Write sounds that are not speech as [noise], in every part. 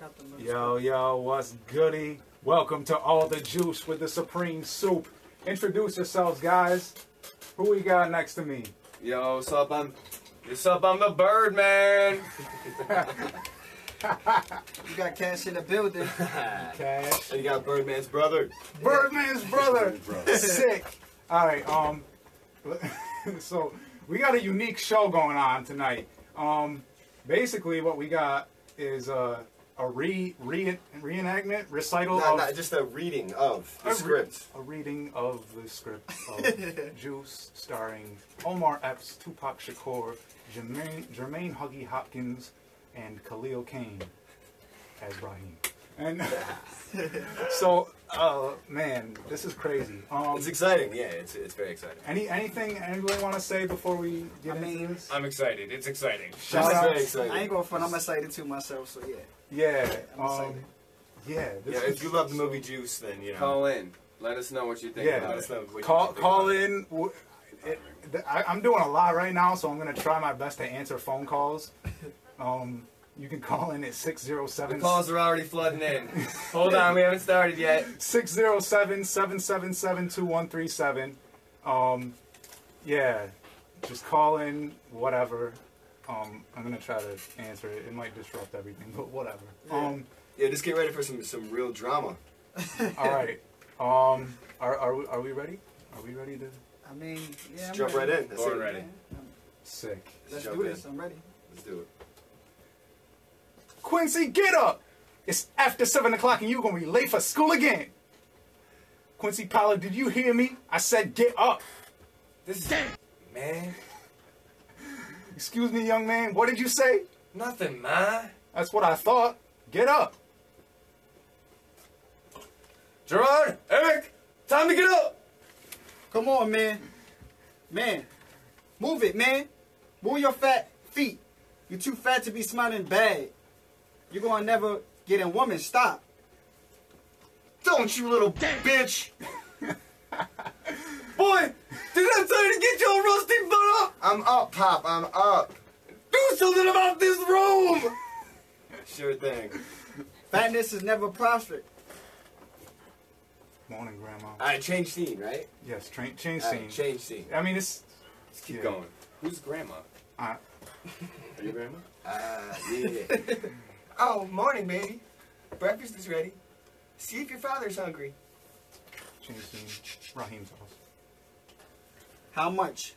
got the little Yo, yo, what's goody? Welcome to All the Juice with the Supreme Soup. Introduce yourselves, guys. Who we got next to me? Yo, what's up? I'm what's up? I'm the Birdman. [laughs] You got cash in the building. [laughs] Cash. And you got Birdman's brother. Birdman's brother. [laughs] Sick. All right. Um. so we got a unique show going on tonight. Um. Basically, what we got is uh, a re, re reenactment recital No, of not just a reading of the A re- script. A reading of the script of [laughs] Juice, starring Omar Epps, Tupac Shakur, Jermaine, Jermaine Huggy Hopkins, and Khalil Kain as Raheem. And [laughs] so, uh, man, this is crazy. Um, It's exciting. Yeah, it's it's very exciting. any anything anybody want to say before we get I into mean, this? I'm excited. It's exciting. Shout out, very I ain't exciting. going front. I'm excited too myself. So yeah. yeah, I'm um, excited. yeah. This Yeah, if you love the movie Juice, then you know. Call in. Let us know what you think Yeah. about Let us know what you call think call about in. It- I, I'm doing a lot right now, so I'm gonna try my best to answer phone calls. [laughs] Um, you can call in at The 607 calls are already flooding in. [laughs] Hold on, we haven't started yet. 607 777 2137. Um, yeah, just call in, whatever. Um, I'm gonna try to answer it. It might disrupt everything, but whatever. Um, Yeah, just get ready for some some real drama. [laughs] all right. Um, are, are, we, are we ready? Are we ready to? I mean, yeah. Just I'm jump ready. right in. That's Born it. ready. Yeah. Sick. Let's Jump do in. this. I'm ready. Let's do it. Quincy, get up! It's after 7 o'clock and you're gonna be late for school again. Quincy Powell, did you hear me? I said get up. This is man. Excuse me, young man, what did you say? Nothing, man. That's what I thought. Get up. Gerard, Eric, time to get up. Come on, man. Man, move it, man. Move your fat feet. You're too fat to be smiling bad. You're gonna never get in woman. Stop. Don't you little bitch! [laughs] Boy, did I tell you to get your rusty butt up? I'm up, Pop. I'm up. Do something about this room. [laughs] Sure thing. Fatness is never profit. Morning, Grandma. All right, change scene, right? Yes, train, change All scene. right, change scene. I mean, it's. Let's keep Yeah. going. Who's grandma? Uh, Are you grandma? Uh, [laughs] yeah. Oh, morning, baby. Breakfast is ready. See if your father's hungry. change. Raheem's house. How much?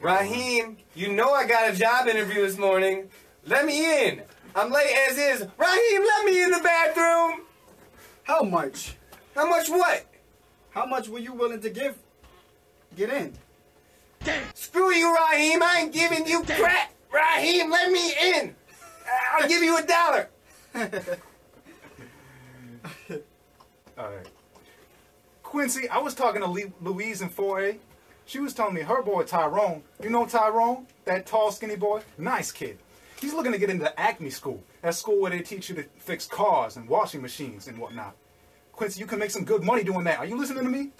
Raheem, you know I got a job interview this morning. Let me in. I'm late as is. Raheem, let me in the bathroom. How much? How much what? How much were you willing to give? Get in. Screw you, Raheem. I ain't giving you crap. Raheem, let me in. [laughs] I'll give you a dollar. [laughs] All right. Quincy, I was talking to Louise in 4A. She was telling me her boy Tyrone. You know Tyrone? That tall, skinny boy? Nice kid. He's looking to get into Acme School. That school where they teach you to fix cars and washing machines and whatnot. Quincy, you can make some good money doing that. Are you listening to me?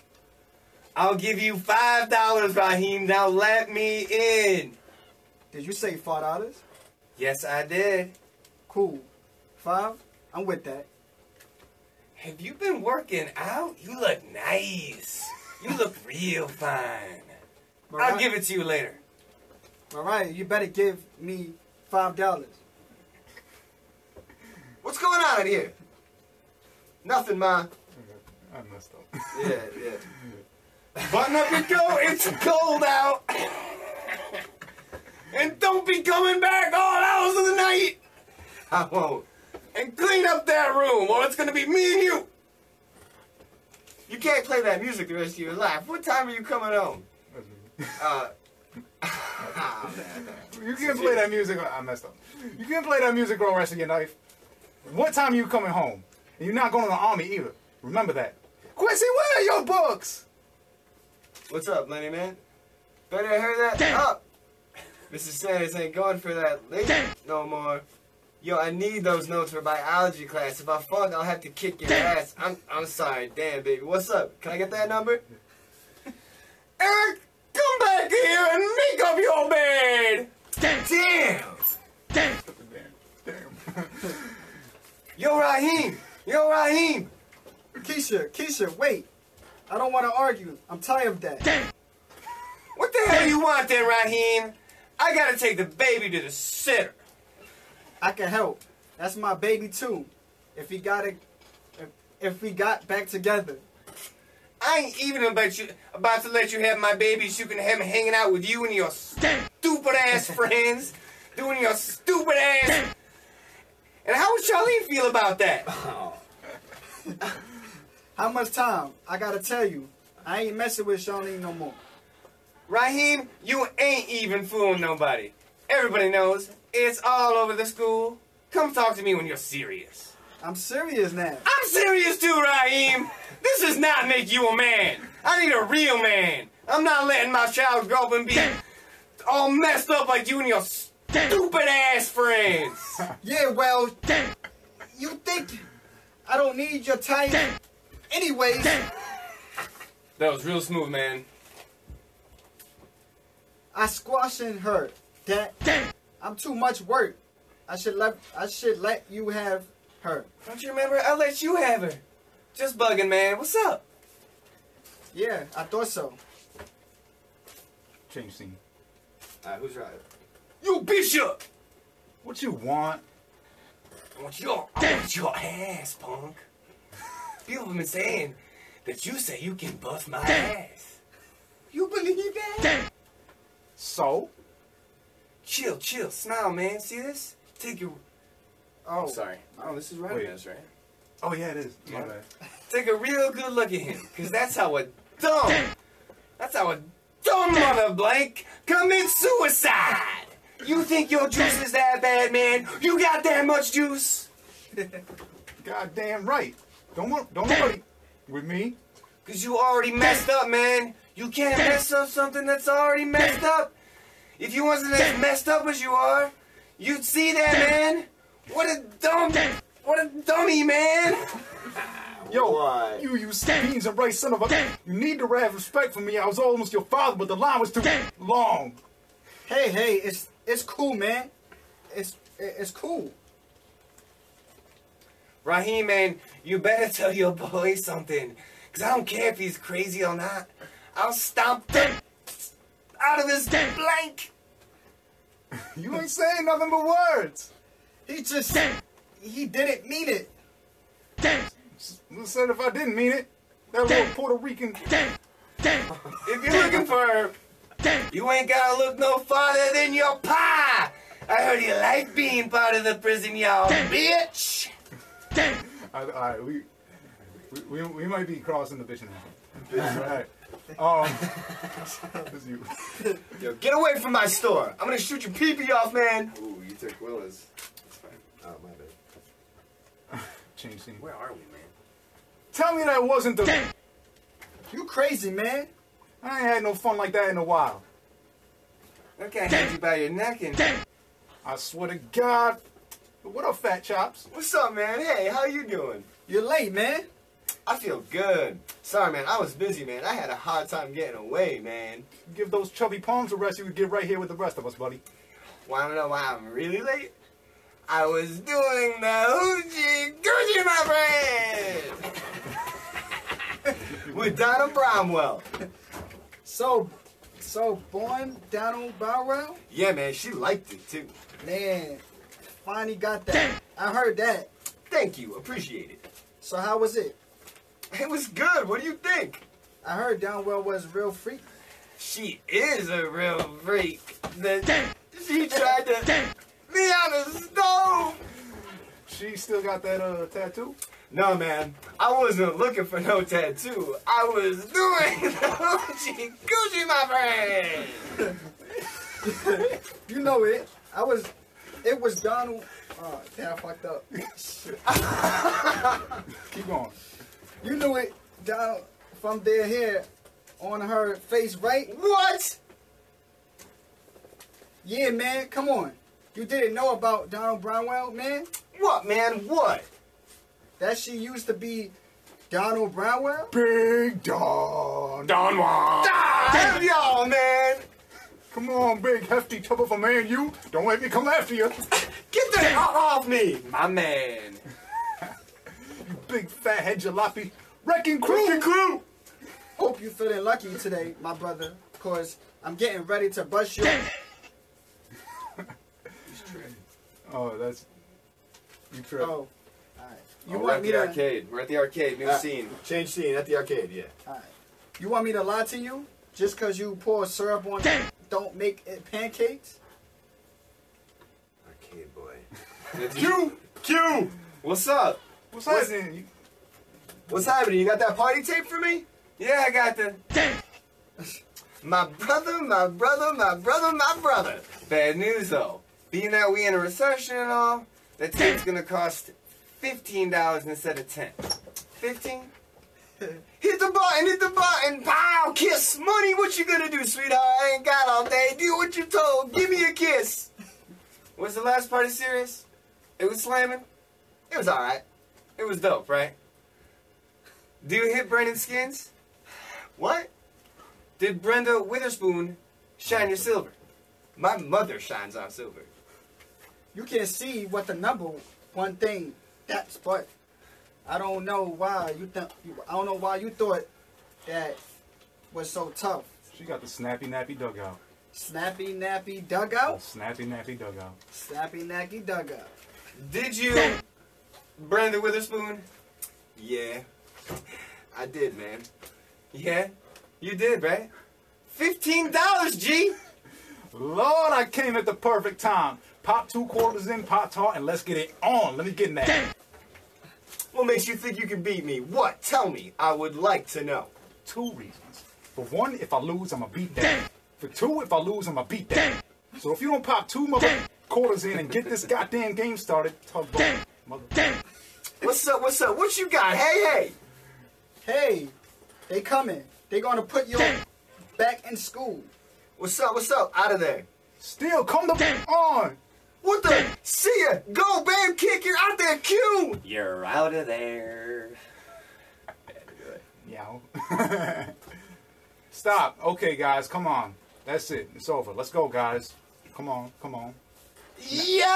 I'll give you five dollars, Raheem. Now let me in. Did you say five dollars? Yes, I did. Cool. Five? I'm with that. Have you been working out? You look nice. You look real fine. I'll give it to you later. All right, you better give me five dollars. What's going on here? Nothing, Ma. I messed up. Yeah, yeah. Button up your go. It's cold out. And don't be coming back all hours of the night. I won't. And clean up that room, or it's gonna be me and you. You can't play that music the rest of your life. What time are you coming home? [laughs] Uh. man. [laughs] You can't play that music. I messed up. You can't play that music all the rest of your life. What time are you coming home? And you're not going to the army either. Remember that. Quincy, where are your books? What's up, Lenny man? Better hear that up. Mrs. Sanders ain't going for that late no more. Yo, I need those notes for biology class. If I funk, I'll have to kick your ass. I'm I'm sorry, damn baby. What's up? Can I get that number? [laughs] Eric, come back here and make up your bed. Damn. Damn. Damn. [laughs] Yo, Raheem! Yo, Raheem! Keisha, Keisha, wait. I don't want to argue. I'm tired of that. Damn. What the hell you want then, Raheem? I gotta take the baby to the sitter. I can help. That's my baby too. If we got it, if, if we got back together. I ain't even about you about to let you have my baby so you can have him hanging out with you and your stupid ass [laughs] friends, doing your stupid ass. And how would Charlene feel about that? [laughs] How much time? I gotta tell you, I ain't messing with Charlene no more. Raheem, you ain't even fooling nobody. Everybody knows. It's all over the school. Come talk to me when you're serious. I'm serious now. I'm serious too, Raheem. This does not make you a man. I need a real man. I'm not letting my child grow up and be all messed up like you and your stupid ass friends. [laughs] Yeah, well, you think I don't need your time? Anyways, That was real smooth, man. I squashing her. That Damn. I'm too much work. I should let I should let you have her. Don't you remember? I let you have her. Just bugging, man. What's up? Yeah, I thought so. Change scene. Alright, who's right? You bishop! What you want? I want your, I want your ass, punk. People have been saying that you say you can bust my ass. You believe that? So? Chill, chill, smile, man. See this? Take your. Oh, sorry. Oh, this is right. Oh, Wait. That's right. Oh yeah, it is. My Yeah. bad. Take a real good look at him, cause that's how a dumb, that's how a dumb [laughs] mother blank commits suicide. You think your juice is that bad, man? You got that much juice? [laughs] Goddamn right. Don't want, don't nobody with me. [laughs] Cause you already messed up, man. You can't mess up something that's already messed up. If you wasn't as messed up as you are, you'd see that, man. What a dumb, what a dummy, man. Yo, What? you, you beans and rice son of a. You need to have respect for me. I was almost your father, but the line was too long. hey, hey, it's it's cool, man. It's it's cool. Raheem, man, you better [laughs] tell your boy something. Cause I don't care if he's crazy or not. I'll stomp the out of his blank. [laughs] You ain't saying nothing but words. He just he didn't mean it. Who said if I didn't mean it? That little Puerto Rican. [laughs] If you're looking for her, you ain't gotta look no farther than your pa. I heard you like being part of the prison, y'all, bitch. I, I, we, we, we, we might be crossing the bitch now. Alright. Um, [laughs] you. Yo, get away from my store. I'm gonna shoot your pee-pee off, man. Ooh, you took Willa's. It's fine. Oh, my bad. [laughs] Change scene. Where are we, man? Tell me that wasn't the. You crazy, man. I ain't had no fun like that in a while. I can't have you by your neck and. I swear to God. What up, fat chops? What's up, man? Hey, how you doing? You're late, man. I feel good. Sorry, man. I was busy, man. I had a hard time getting away, man. Give those chubby palms a rest. You would get right here with the rest of us, buddy. Want to know why I'm really late? I was doing the hoochie coochie, my friend, [laughs] with Donna Bromwell. So, so born Donald Barwell, Yeah, man, she liked it too. man. Finally got that. I heard that. Thank you, appreciate it. So how was it? [laughs] It was good. What do you think? I heard Downwell was a real freak. She is a real freak. The, she tried to me on the stove. She still got that uh, tattoo? No, man, I wasn't looking for no tattoo. I was doing [laughs] the hoochie coochie, my friend. [laughs] You know it. I was. It was Donald. Oh, damn, I fucked up. Keep going. You knew it, Donald, from their hair on her face, right? What? Yeah, man. Come on. You didn't know about Donald Brownwell, man? What, man? What? That she used to be Donald Brownwell? Big Don. Don Juan. Ah, y'all, man. Come on, big hefty tub of a man, you. Don't let me come after you. Get the hell off me. My man. Big fat head jalopy. Wrecking crew. Wrecking crew. Hope you feeling lucky today, my brother, cause I'm getting ready to bust you. [laughs] Oh, that's. You trip. Oh, alright. You Oh, we're want at me the to? arcade. We're at the arcade. New Uh, scene. Change scene at the arcade, yeah. Alright. You want me to lie to you just cause you pour syrup on? Don't make it pancakes. Arcade boy. [laughs] Q. Q. What's up? What's What's- happening? You- What's happening? You got that party tape for me? Yeah, I got the. [laughs] My brother, my brother, my brother, my brother. Bad news though. Being that we in a recession and all, that tape's gonna cost fifteen dollars instead of ten. Fifteen? [laughs] Hit the button, hit the button, pow, kiss, money, what you gonna do, sweetheart? I ain't got all day, do what you're told, give me a kiss. Was the last party serious? It was slamming. It was alright. It was dope, right? Do you hit Brandon Skins? What? Did Brenda Witherspoon shine your silver? My mother shines on silver. You can see what the number one thing that's, but I don't know why you think. I don't know why you thought that was so tough. She got the snappy nappy dugout. Snappy nappy dugout. snappy nappy dugout. Snappy nappy dugout. Did you, Brenda Witherspoon? Yeah. I did, man. Yeah, you did, right? Fifteen dollars, G. Lord, I came at the perfect time. Pop two quarters in, pop tart, and let's get it on. Let me get in that. What makes you think you can beat me? What? Tell me. I would like to know. Two reasons. For one, if I lose, I'ma beat that. For two, if I lose, I'ma beat that. So if you don't pop two mother quarters in and get this goddamn game started, talk about mother. What's up? What's up? What you got? Hey, hey. Hey, they coming. They gonna put you back in school. What's up? What's up? Out of there. Still, come the on. What the? See ya. Go, bam, kick. You're out there. Q. You're out of there. Yow. [laughs] Stop. Okay, guys, come on. That's it. It's over. Let's go, guys. Come on, come on. Yo.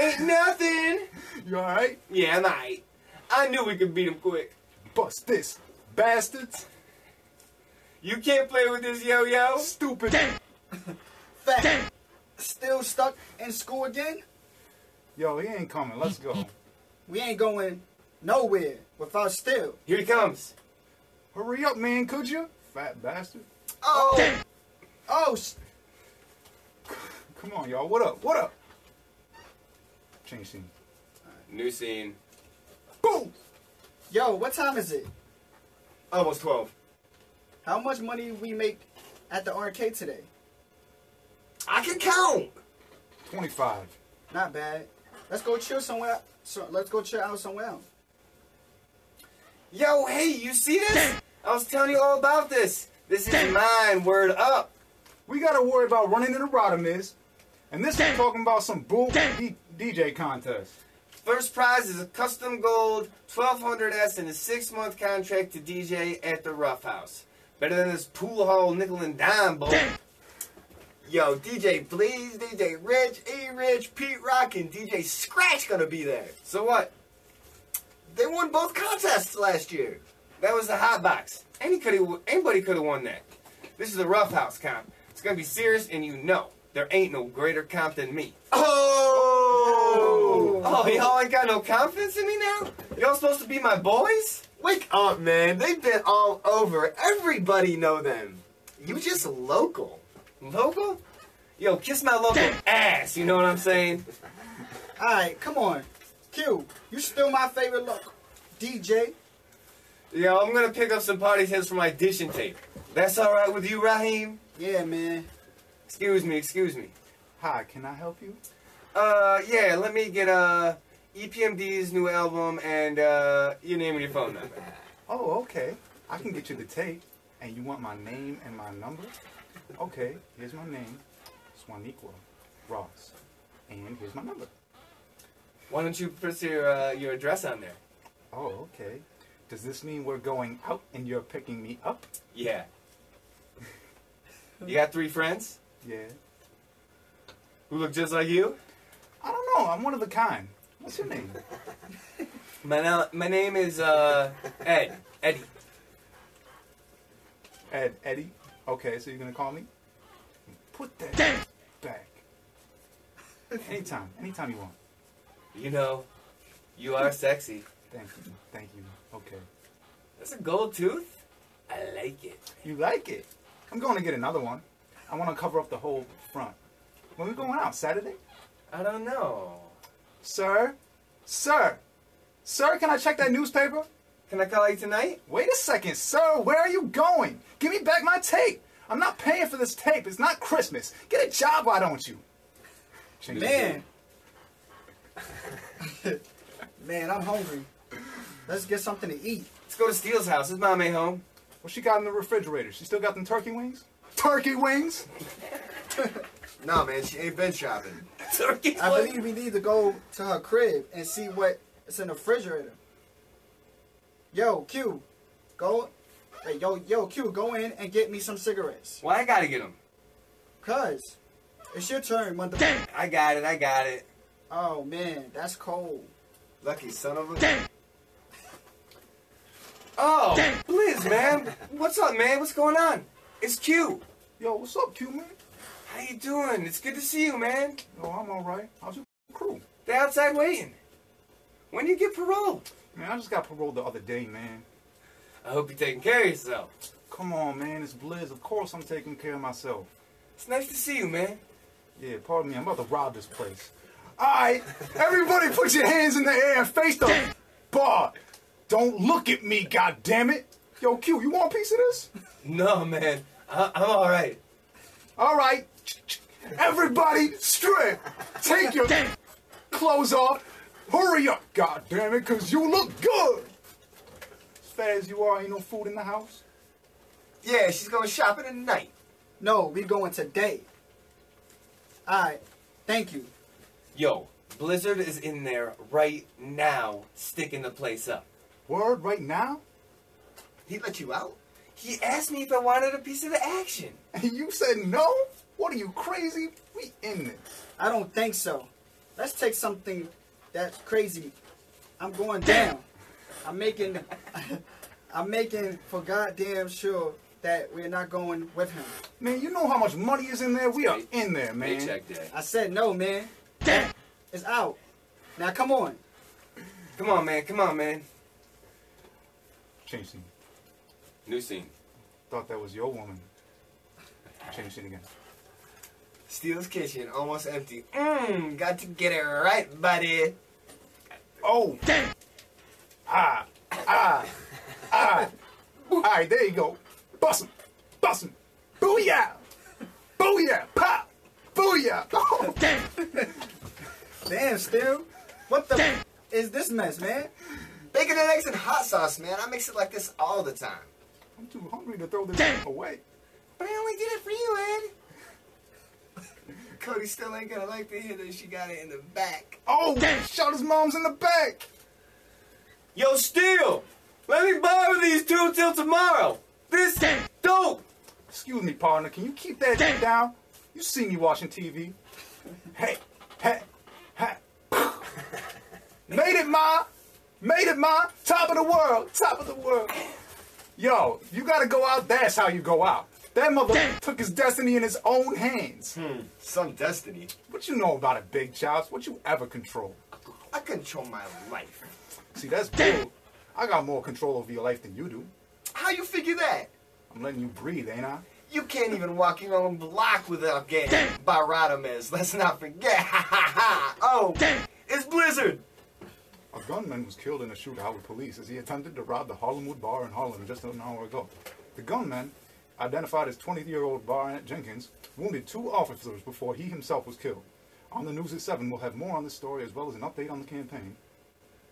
Ain't nothing. You alright? Yeah, I'm aight. I knew we could beat him quick. Bust this. Bastards. You can't play with this yo-yo. Stupid. Fat. Still stuck in school again? Yo, he ain't coming. Let's go. We ain't going nowhere without still. Here he comes. Hurry up, man, could you? Fat bastard. Oh. Damn. Oh, s- Come on, y'all. What up? What up? Change scene. New scene. Boom! yo, what time is it? Almost 12. How much money we make at the arcade today? I can count. 25. Not bad. Let's go chill somewhere. So let's go chill out somewhere else. Yo, hey, you see this? I was telling you all about this. This is mine. Word up. We gotta worry about running into Radames. And this is talking about some bull D- DJ contest. First prize is a custom gold 1200S and a six month contract to DJ at the Rough House. Better than this pool hall nickel and dime boy. Yo, DJ Blaze, DJ Rich, E Rich, Pete Rock, and DJ Scratch gonna be there. So what? They won both contests last year. That was the hot box. Anybody could have won that. This is a Rough House comp. It's gonna be serious, and you know there ain't no greater comp than me. Oh! oh! Oh, y'all ain't got no confidence in me now? Y'all supposed to be my boys? Wake up, man. They've been all over. Everybody know them. You just local. Local? Yo, kiss my local ass. You know what I'm saying? Alright, come on. Q, you still my favorite local. DJ. Yo, I'm gonna pick up some party hits from my dishing tape. That's all right with you, Raheem? Yeah, man. Excuse me, excuse me. Hi, can I help you? Uh, yeah, let me get uh EPMD's new album and uh your name and your phone number. [laughs] Oh, okay. I can get you the tape. And you want my name and my number? Okay, here's my name. Swaniqua Ross. And here's my number. Why don't you put your uh, your address on there? Oh, okay. Does this mean we're going out and you're picking me up? Yeah. You got three friends Yeah. who look just like you? I don't know. I'm one of a kind. What's your name? [laughs] My, my name is uh, Ed. Eddie. Ed, Eddie. Okay, so you're gonna call me? Put that back. Anytime, anytime you want. You know, you are sexy. Thank you, thank you. Okay. That's a gold tooth. I like it. You like it? I'm going to get another one. I want to cover up the whole front. When we going out? Saturday? I don't know. Sir? Sir? Sir, can I check that newspaper? Can I call you tonight? Wait a second, sir. Where are you going? Give me back my tape. I'm not paying for this tape. It's not Christmas. Get a job, why don't you? Man. [laughs] Man, I'm hungry. Let's get something to eat. Let's go to Steel's house. His mom ain't home. What she got in the refrigerator? She still got them turkey wings? Turkey wings? [laughs] No, man, she ain't been shopping. Turkey. I believe we need to go to her crib and see what is in the refrigerator. Yo, Q, go. Hey, yo, yo, Q, go in and get me some cigarettes. Why I gotta get them? Cause it's your turn, mother. I got it. I got it. Oh man, that's cold. Lucky son of a. Damn. Oh, Blizz, man. What's up, man? What's going on? It's Q. Yo, what's up, Q, man? How you doing? It's good to see you, man. Yo, I'm alright. How's your crew? They're outside waiting. When do you get parole? Man, I just got paroled the other day, man. I hope you're taking care of yourself. Come on, man. It's Blizz. Of course I'm taking care of myself. It's nice to see you, man. Yeah, pardon me. I'm about to rob this place. Alright, [laughs] everybody put your hands in the air and face the bar. Don't look at me, goddammit. Yo, Q, you want a piece of this? [laughs] No, man. I- I'm all right. Alright. Everybody, strip. Take your clothes off. Hurry up, God goddammit, cause you look good. As fat as you are, ain't no food in the house. Yeah, she's going shopping tonight. No, we going today. Alright, thank you. Yo, Blizzard is in there right now, sticking the place up. Word right now? He let you out? He asked me if I wanted a piece of the action. And you said no? What are you crazy? We in this. I don't think so. Let's take something that's crazy. I'm going down. I'm making [laughs] I'm making for goddamn sure that we're not going with him. Man, you know how much money is in there? We are in there, man. Paycheck day. I said no, man. Damn. It's out. Now come on. Come on, man. Come on, man. Change scene. New scene. Thought that was your woman. Change scene again. Steel's kitchen, almost empty. Mmm, got to get it right, buddy. Oh! Damn. Ah! Ah! Ah! Alright, there you go. Bust him! Bust him! Booyah! Booyah! Pop! Booyah! Oh, Damn, still. What the is this mess, man? Bacon and eggs and hot sauce, man. I mix it like this all the time. I'm too hungry to throw this away. But I only did it for you, Ed. Cody still ain't gonna like to hear that she got it in the back. Oh! oh damn! Shot his mom's in the back! Yo, Steel! Let me borrow these two till tomorrow. This Damn. dope. Excuse me, partner. Can you keep that shit down? You see me watching TV. Hey, hey, hey. Made it, ma. Made it, ma. Top of the world. Top of the world. Yo, you gotta go out. That's how you go out. That mother took his destiny in his own hands. Hmm, some destiny. What you know about it, Big Chops? What you ever control? I control my life. See, that's bull. I got more control over your life than you do. How you figure that? I'm letting you breathe, ain't I? You can't even walk your own block without getting Baradames. Let's not forget. [laughs] Ha ha ha. Oh, it's Blizzard. A gunman was killed in a shootout with police as he attempted to rob the Harlemwood Bar in Harlem just an hour ago. The gunman, identified as 20-year-old Barnett Jenkins, wounded two officers before he himself was killed. On the news at 7, we'll have more on this story as well as an update on the campaign.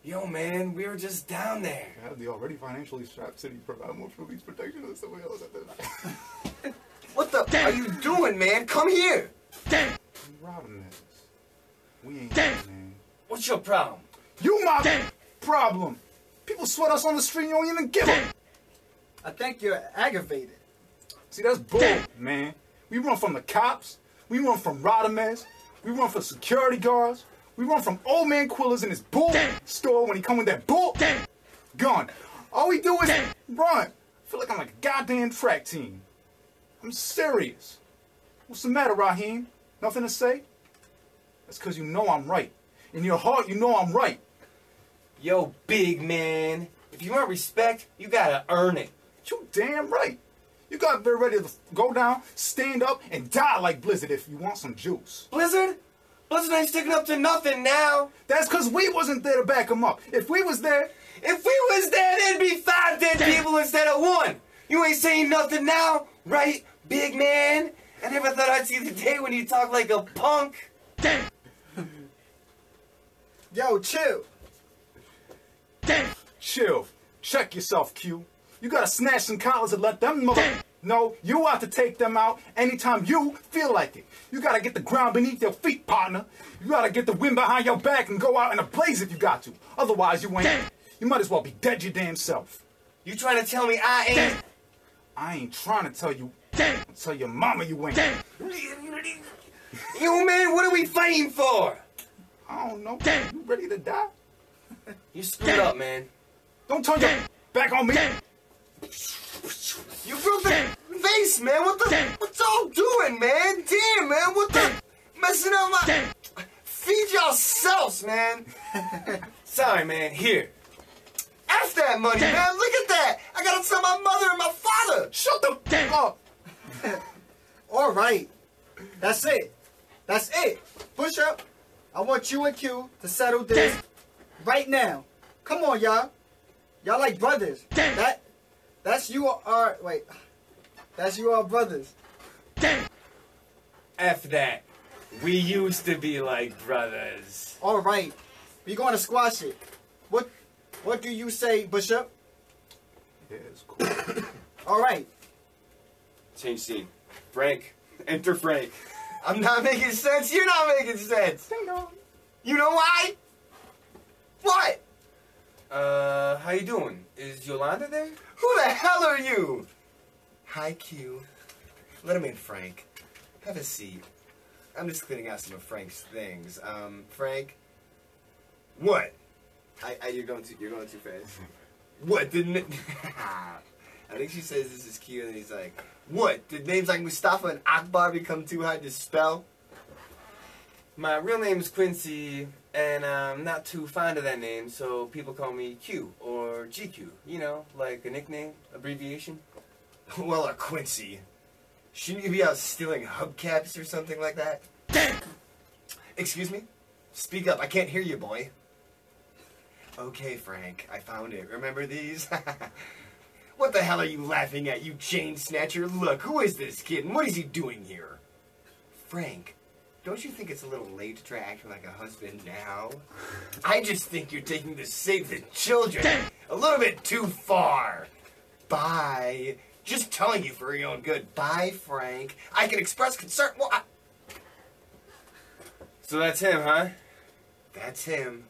Yo, man, we were just down there. To have the already financially strapped city provide more police protection than somebody else at. [laughs] What the are you doing, man? Come here. robbing this. We ain't man. What's your problem? You my Damn. problem. People sweat us on the street, you don't even give a I think you're aggravated. See, that's bull, man. We run from the cops. We run from Radames. We run from security guards. We We run from old man Quillers in his bull store when he come with that bull gun. All we do is run. I feel like I'm like a goddamn track team. I'm serious. What's the matter, Raheem? Nothing to say? That's because you know I'm right. In your heart, you know I'm right. Yo, big man. If you want respect, you gotta earn it. You damn right. You got to be ready to go down, stand up, and die like Blizzard if you want some juice. Blizzard? Blizzard ain't sticking up to nothing now. That's because we wasn't there to back him up. If we was there, If we was there, there'd be five dead people instead of one. You ain't saying nothing now, right, big man? I never thought I'd see the day when you talk like a punk. Damn. Yo, chill. Chill. Check yourself, Q. You gotta snatch some collars and let them mother know you out to take them out anytime you feel like it. You gotta get the ground beneath your feet, partner. You gotta get the wind behind your back and go out in a blaze if you got to. Otherwise, you ain't. You might as well be dead your damn self. You trying to tell me I ain't? I ain't trying to tell you. Damn. Tell your mama you ain't. Yo, man, what are we fighting for? I don't know. Damn. You ready to die? You screwed up, man. Don't turn your back on me. You broke the vase, man. What the? What's y'all doing, man? Damn, man. What the? Messing up my. Feed yourselves, man. [laughs] Sorry, man. Here. F that money, man. Look at that. I gotta tell my mother and my father. Shut the f up. [laughs] All right. That's it. That's it. Push up. I want you and Q to settle this right now. Come on, y'all. Y'all like brothers. Damn. That that's you are wait. That's you are brothers. Damn. F that. We used to be like brothers. All right. We going to squash it. What what do you say, Bishop? Yeah, it's cool. [coughs] All right. Change scene. Frank. Enter Frank. I'm not making sense. You're not making sense. You know why? What? Uh, how you doing? Is Yolanda there? Who the hell are you? Hi, Q. Let him in, Frank. Have a seat. I'm just cleaning out some of Frank's things. Um, Frank. What? I, I you're going too. You're going too fast. [laughs] What didn't it? [laughs] I think she says this is Q, and he's like, "What? Did names like Mustafa and Akbar become too hard to spell?" My real name is Quincy, and I'm not too fond of that name, so people call me Q or GQ. You know, like a nickname, abbreviation. [laughs] Well, a Quincy. Shouldn't you be out stealing hubcaps or something like that? Damn! Excuse me? Speak up. I can't hear you, boy. Okay, Frank. I found it. Remember these? [laughs] what the hell are you laughing at, you chain snatcher? Look, who is this kid and what is he doing here? Frank, don't you think it's a little late to try acting like a husband now? I just think you're taking the save the children a little bit too far. Bye. Just telling you for your own good. Bye, Frank. I can express concern. Well, I... So that's him, huh? That's him.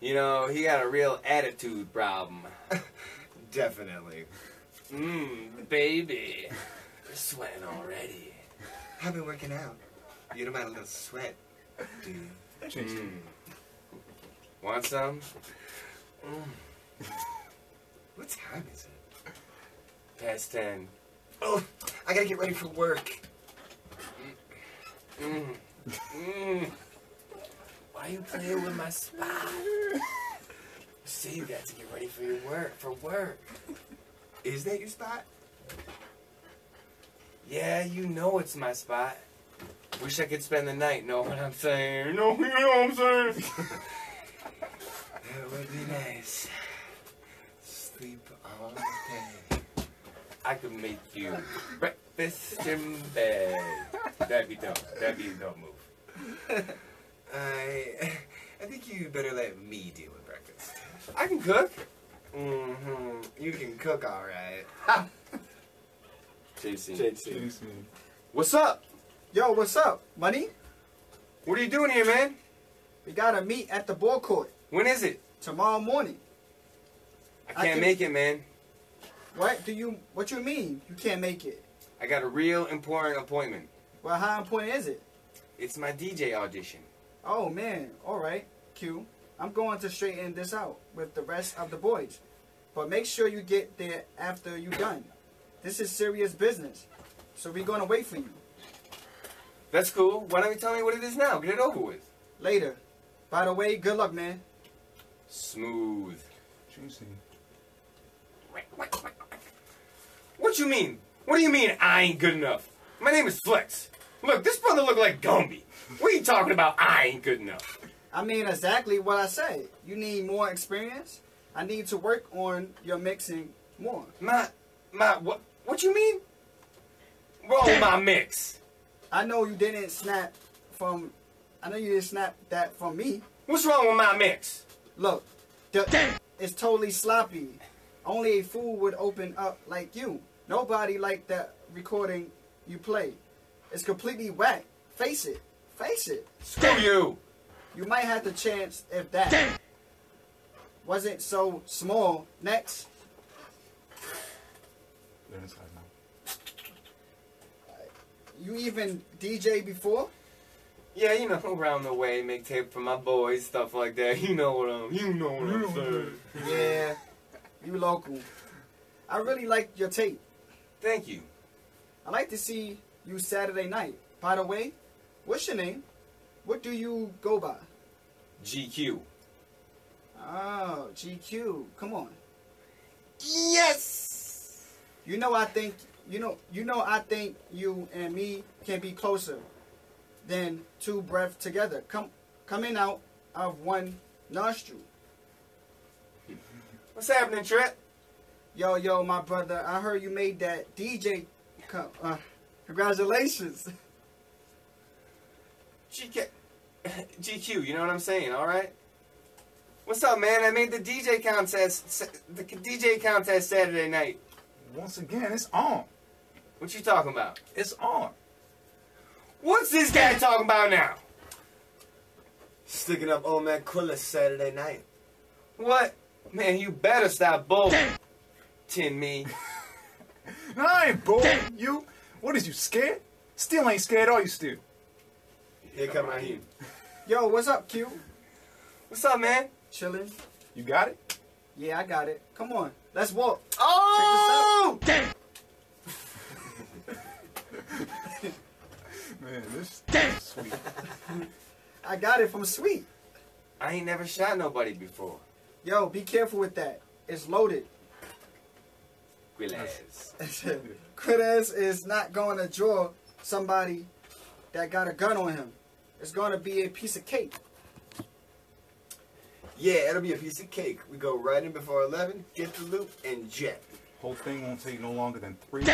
You know, he got a real attitude problem. [laughs] Definitely. Mmm, baby. You're sweating already. I've been working out. You know a little sweat, dude. Change scene. Mm. Want some? Mm. What time is it? Past ten. Oh, I gotta get ready for work. Mmm. Mmm. Why you playing with my spot? See, you got to get ready for your work, for work. Is that your spot? Yeah, you know it's my spot. Wish I could spend the night, know what I'm saying? No, you know what I'm saying? [laughs] That would be nice. Sleep all day. I could make you breakfast in bed. That'd be dope. That'd be a dope move. [laughs] I, I think you better let me deal with breakfast. I can cook. Mm-hmm. You can cook all right. JC. Change scene. What's up? Yo, what's up, money? What are you doing here, man? We gotta meet at the ball court When is it? tomorrow morning. I I can't can- make it, man. What do you? What you mean? You can't make it? I got a real important appointment. Well, how important is it? It's my DJ audition. Oh man, all right, Q. I'm going to straighten this out with the rest of the boys. But make sure you get there after you're done. This is serious business. So we're gonna wait for you. That's cool. Why don't you tell me what it is now? Get it over with. Later. By the way, good luck, man. Smooth. Juicy. What you mean? What do you mean I ain't good enough? My name is Flex. Look, this brother look like Gumby. What are you talking about? I ain't good enough. I mean exactly what I said. You need more experience. I need to work on your mixing more. My, my, what? What you mean? Wrong with my mix. I know you didn't snap from I know you didn't snap that from me. What's wrong with my mix? Look, the, it's totally sloppy. Only a fool would open up like you. Nobody like that recording you play. It's completely whack. Face it. Face it. Screw you. You might have the chance if that Damn. wasn't so small. Next. They're inside now. You even DJ before? Yeah, you know, around the way, make tape for my boys, stuff like that. [laughs] You know what I'm, you know what I'm saying. Yeah. You local. I really like your tape. Thank you. I like to see you Saturday night. By the way, what's your name? What do you go by? GQ. Oh, GQ. Come on. Yes. You know I think you know you know I think you and me can be closer than two breaths together. Come coming out of one nostril. [laughs] What's happening, Trent? Yo, yo, my brother, I heard you made that DJ co- uh, congratulations. [laughs] GK, GQ. [laughs] You know what I'm saying? All right. What's up, man? I made the DJ contest. The DJ contest Saturday night. Once again, it's on. What you talking about? It's on. What's this guy talking about now? Sticking up old man Quilla Saturday night. What? Man, you better stop bull. Tin me. [laughs] No, I ain't bored. You? What is you scared? Still ain't scared, are you still? Here come my Raheem. [laughs] Yo, what's up, Q? What's up, man? Chilling. You got it? Yeah, I got it. Come on, let's walk. Oh! Check this out. Oh! [laughs] Man, this [laughs] is sweet. I got it from Sweet. I ain't never shot nobody before. Yo, be careful with that. It's loaded. Quilaz. [laughs] Quidez is not going to draw somebody that got a gun on him. It's going to be a piece of cake. Yeah, it'll be a piece of cake. We go right in before 11, get the loop, and jet. Whole thing won't take no longer than three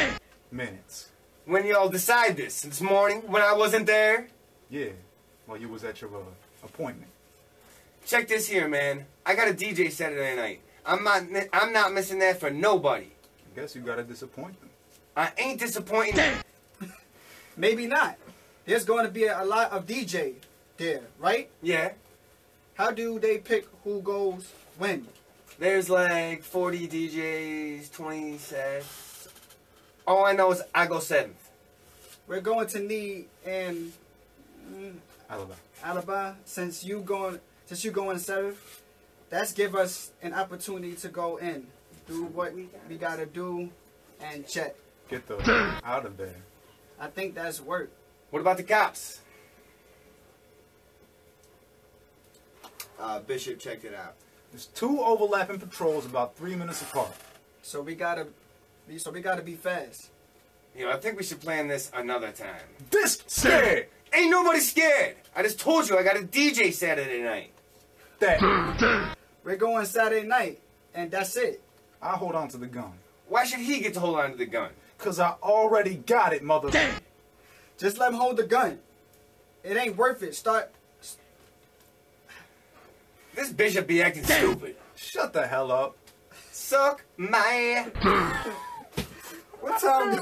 minutes. When y'all decide this? This morning when I wasn't there? Yeah, while you was at your uh, appointment. Check this here, man. I got a DJ Saturday night. I'm not. I'm not missing that for nobody. I guess you gotta disappoint them. I ain't disappointing. them. [laughs] Maybe not. There's going to be a, a lot of DJ there, right? Yeah. How do they pick who goes when? There's like 40 DJs, 20 sets. All I know is I go seventh. We're going to need in mm, Alibi. Alabama since you going since you going seventh. That's give us an opportunity to go in, do what we got to do, and check. Get the [clears throat] out of there. I think that's work. What about the cops? Uh, Bishop checked it out. There's two overlapping patrols about three minutes apart. So we gotta be so we gotta be fast. You know, I think we should plan this another time. This scared. Ain't nobody scared. I just told you I got a DJ Saturday night. That We're going Saturday night, and that's it. I hold on to the gun. Why should he get to hold on to the gun? Cause I already got it, mother. Just let him hold the gun. It ain't worth it. Start. This bishop be acting stupid. Shut the hell up. Suck my [laughs] What time?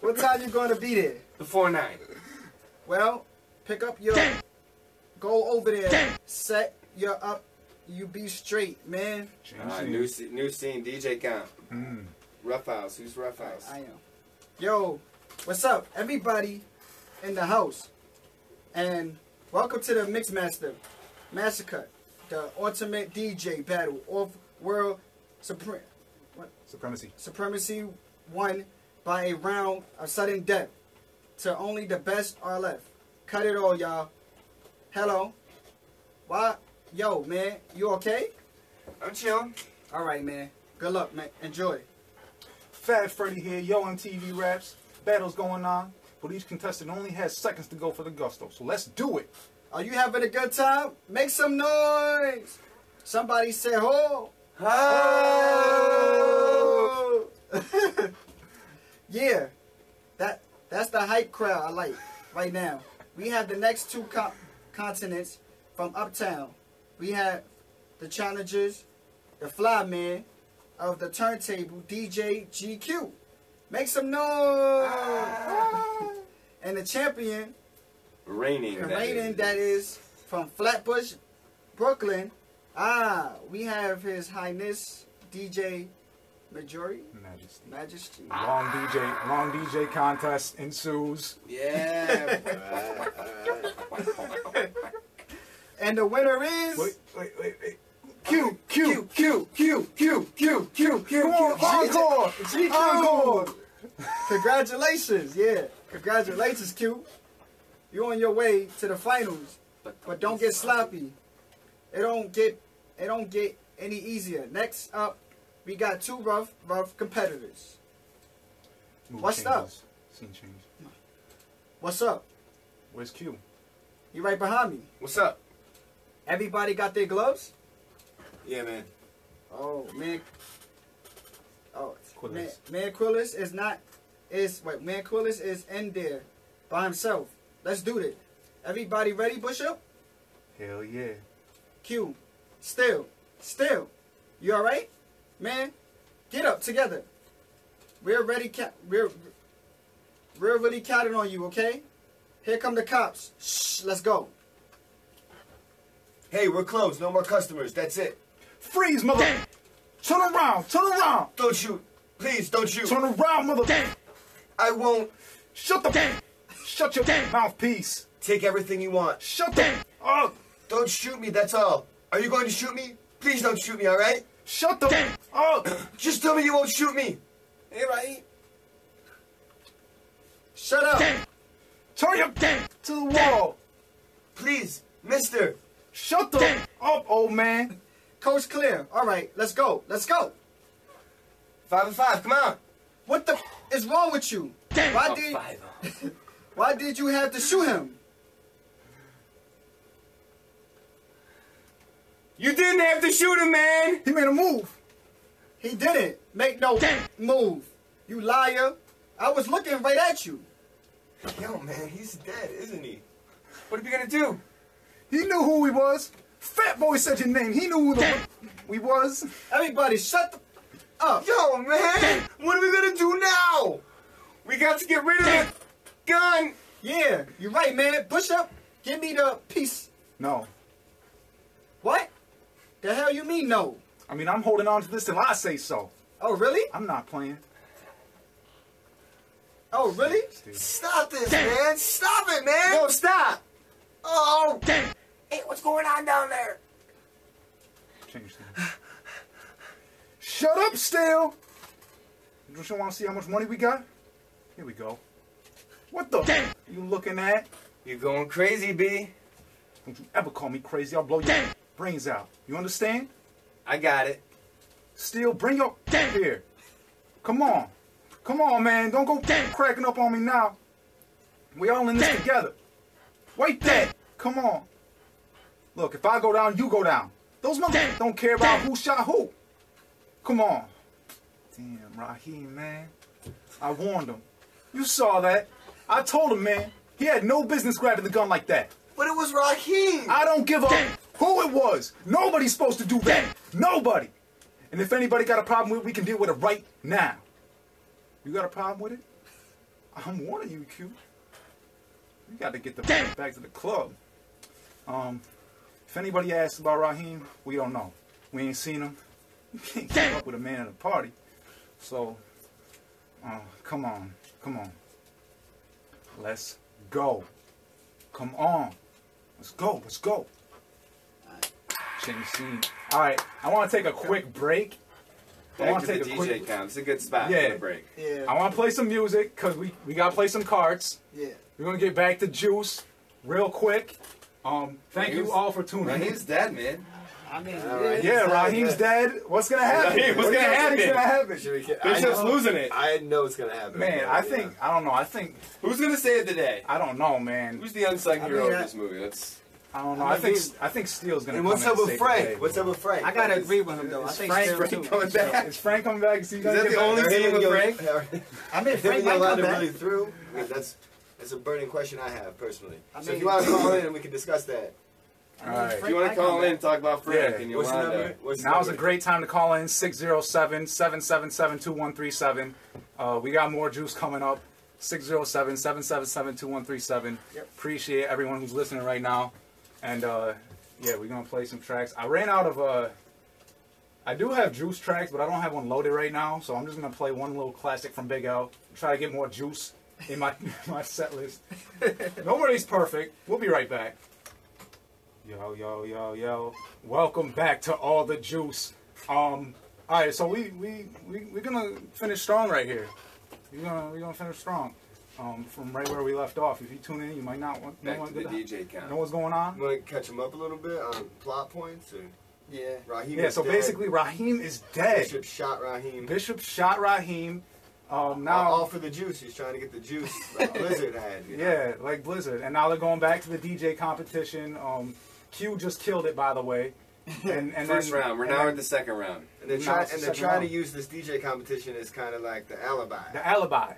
what time you gonna be there? before nine. Well, pick up your. Go over there. Set your up. You be straight, man. Uh, new, sce- new scene, DJ count. Mm. Rough House. Who's Rough House? I am. Yo, what's up, everybody in the house? And Welcome to the Mixmaster Massacre, the ultimate DJ battle of world supreme Supremacy. supremacy won by a round of sudden death to only the best are left. Cut it all, y'all. Hello. Why? Yo, man, you okay? I'm chilling. All right, man. Good luck, man. Enjoy. Fat Freddy here, Yo on TV Raps. Battles going on, but each contestant only has seconds to go for the gusto. So let's do it. Are you having a good time? Make some noise. Somebody say ho. Oh! Yeah, that that's the hype crowd I like right now. We have the next two co- continents from Uptown. We have the challengers, the fly man of the turntable, DJ GQ. Make some noise. and the champion, Raining. the that that is from Flatbush, Brooklyn. Ah, we have His Highness DJ Majority Majesty. Majesty. Long DJ, long DJ contest ensues. Yeah. and the winner is Wait, wait, wait, wait. Q, Q, Q, Q, Q, Q, Q, Q, Come on, encore, encore. Congratulations, yeah. Congratulations, Q. You're on your way to the finals, but don't get sloppy. It don't get it don't get any easier. Next up, we got two rough rough competitors. What's up? Scene change. What's up? Where's Q? You right behind me. What's up? Everybody got their gloves? Yeah, man. Oh man. Oh Quiles. man, man Quiles is not is wait man Quiles is in there by himself. Let's do this. Everybody ready, Bishop? Hell yeah. Q. Steel. Steel. You alright? Man, get up together. We're ready ca- we're we're really counting on you, okay? Here come the cops. Shh, let's go. Hey, we're closed. No more customers. That's it. Freeze, mother. Damn. Turn around, turn around. Don't shoot. Please, don't shoot. Turn around, mother. Damn. I won't Shut the game! Shut your Damn. mouthpiece. take everything you want. Shut the up. Don't shoot me, that's all. Are you going to shoot me? Please don't shoot me, alright? Shut the up. Just tell me you won't shoot me. Alright? Shut up. Turn your to the wall. Please, mister. Shut the up, old man. Coach Clear. Alright, let's go. Let's go. Five and five, come on. What the is wrong with you? Why did [laughs] why did you have to shoot him? You didn't have to shoot him, man. He made a move. He didn't make no move. You liar. I was looking right at you. Yo, man, he's dead, isn't he? What are we gonna do? He knew who he was. Fat boy said your name. He knew who the we was. Everybody shut the up. Yo, man, what are we gonna do now? We got to get rid of the gun. Yeah, you're right, man. Push up. Give me the piece. No. What? The hell you mean no? I mean, I'm holding on to this till I say so. Oh really? I'm not playing. Oh really? Dude. Stop this, man. Stop it, man. No, stop. Oh. Damn. Hey, what's going on down there? Change things. Shut up, still. You just want to see how much money we got? Here we go. What the? Damn. You looking at? You going crazy, B? Don't you ever call me crazy? I'll blow your brains out. You understand? I got it. Steel, bring your damn here. Come on. Come on, man. Don't go damn cracking up on me now. We all in this together. Wait there. Come on. Look, if I go down, you go down. Those motherfuckers don't care about who shot who. Come on. Damn, Raheem, man. I warned him. You saw that. I told him, man. He had no business grabbing the gun like that. But it was Raheem. I don't give a who it was. Nobody's supposed to do that. Nobody. And if anybody got a problem with it, we can deal with it right now. You got a problem with it? I'm warning you, Q. You got to get the back to the club. Um, if anybody asks about Raheem, we don't know. We ain't seen him. You can't keep up with a man at a party. So, uh, come on, come on. Let's go. Come on. Let's go. Let's go. Change scene. All right. I want to take a quick break. I Back want to to the take a DJ quick. count. It's a good spot Yeah. for the break. Yeah. I want to play some music because we we gotta play some cards. Yeah. We're gonna get back to juice real quick. Um, thank you all for tuning in. Raheem's dead, man. I mean, All right. Yeah, Raheem's dead. What's gonna happen? Raheem, what's What gonna think's happen? gonna happen? Should we get- Bishop's I know- losing it. I know it's gonna happen. Man, but, I yeah. think I don't know. I think Who's gonna save the day? I don't know, man. Who's the unsung I hero mean, of this movie? Let's. I don't know. I I think mean, I think Steel's gonna. And come what's in up and with save the Frank? day, What's up with Frank? I gotta Is- agree with him though. I think Frank, still Frank too. coming back? Is Frank coming back? Is he Is gonna that the back? only Are scene you with gonna- Frank? [laughs] I mean, Are Frank you might allowed come to back. really through? I that's that's a burning question I have personally. I so if you want to call [laughs] in and we can discuss that. All right. If you want to call in and talk about Frank Yeah. and What's the number? What's the Now's a great time to call in 607 777 2137. Uh, We got more juice coming up. 607 777 2137. Appreciate everyone who's listening right now. And uh, yeah, we're to play some tracks. I ran out of. Uh, I do have juice tracks, but I don't have one loaded right now. So I'm just going to play one little classic from Big L. Try to get more juice in my, [laughs] my set list. [laughs] Nobody's perfect. We'll be right back. Yo, yo, yo, yo. Welcome back to All the Juice. Um, alright, so we, we, we, we're gonna finish strong right here. We're gonna, we're gonna finish strong. Um, from right where we left off. If you tune in, you might not want, know, Back to the what- DJ count. know what's going on. Want to catch him up a little bit on plot points? Or Yeah. Raheem Yeah, is so dead. basically, Raheem is dead. Bishop shot Raheem. Bishop shot Raheem. Um, now, all for the juice. He's trying to get the juice like [laughs] Blizzard had. you know? yeah, like Blizzard. And now they're going back to the DJ competition. Um, Q just killed it, by the way. [laughs] And, and First then, round. We're and now then at the second round. And they're Now trying the and they're trying round. to use this DJ competition as kind of like the alibi the alibi.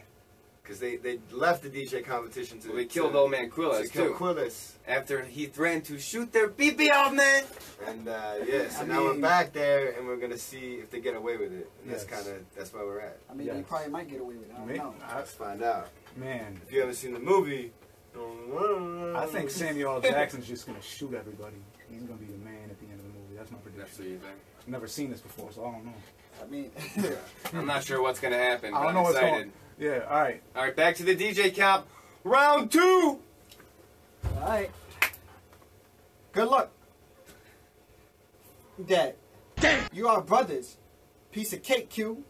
Because they, they left the DJ competition to Well, they killed to, old man to Quiles kill too. Quiles. After he threatened to shoot their pee off man. And uh, yeah, so I now we're back there, and we're gonna see if they get away with it. And that's kind of that's where we're at. I mean, he Yes. probably might get away with it. I don't know. I- Let's find out. man, If you haven't seen the movie, I think Samuel [laughs] Jackson's just gonna shoot everybody. He's gonna be the man at the end of the movie. That's my That's prediction. what you think. I've never seen this before, so I don't know. I mean, [laughs] I'm not sure what's gonna happen. I But don't I'm know what's excited. going. Yeah, all right. All right, back to the DJ cap. Round two. all right. Good luck. Dad. You are brothers. Piece of cake, Q.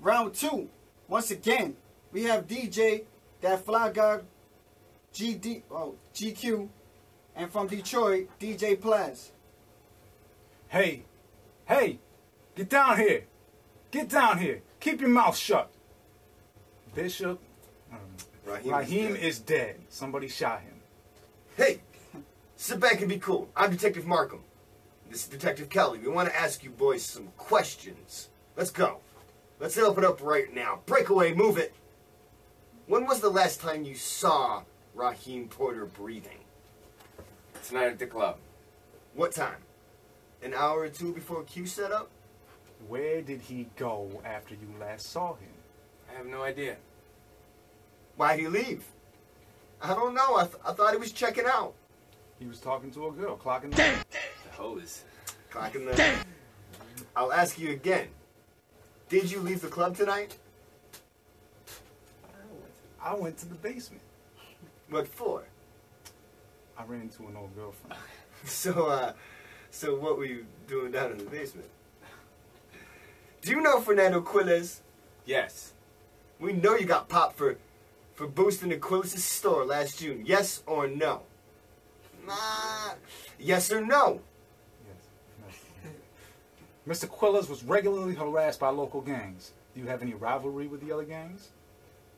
Round two. Once again, we have DJ, that fly guy, GD, oh, GQ, and from Detroit, DJ Plaz. Hey, hey, get down here. Get down here. Keep your mouth shut. Bishop um, Raheem, Raheem dead. is dead. Somebody shot him. Hey, sit back and be cool. I'm Detective Markham. This is Detective Kelly. We want to ask you boys some questions. Let's go. Let's open up right now. Breakaway, move it. When was the last time you saw Raheem Porter breathing? Tonight at the club. What time? An hour or two before Q set up? Where did he go after you last saw him? I have no idea. Why'd he leave? I don't know. I, th- I thought he was checking out. He was talking to a girl, clocking the The hose. Clocking the. Damn. I'll ask you again. Did you leave the club tonight? I went to the basement. What for? I ran into an old girlfriend. [laughs] So, uh, so what were you doing down in the basement? Do you know Fernando Quiles? Yes. We know you got popped for, for boosting the Quiles' store last June. Yes or no? Nah. Yes or no? Yes. [laughs] No. Mr. Quiles was regularly harassed by local gangs. Do you have any rivalry with the other gangs?